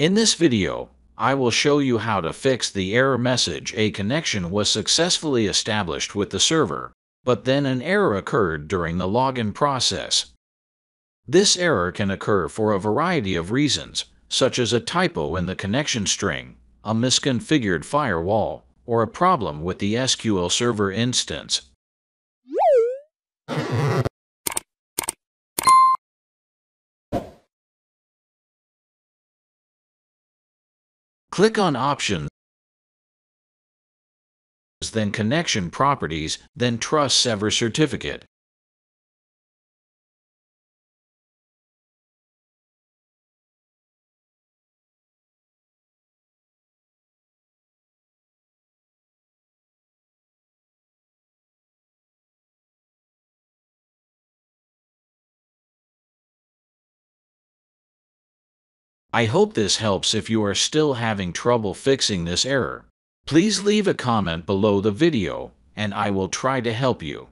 In this video, I will show you how to fix the error message a connection was successfully established with the server, but then an error occurred during the login process. This error can occur for a variety of reasons, such as a typo in the connection string, a misconfigured firewall, or a problem with the SQL Server instance. Click on Options, then Connection Properties, then Trust Server Certificate. I hope this helps if you are still having trouble fixing this error. Please leave a comment below the video, and I will try to help you.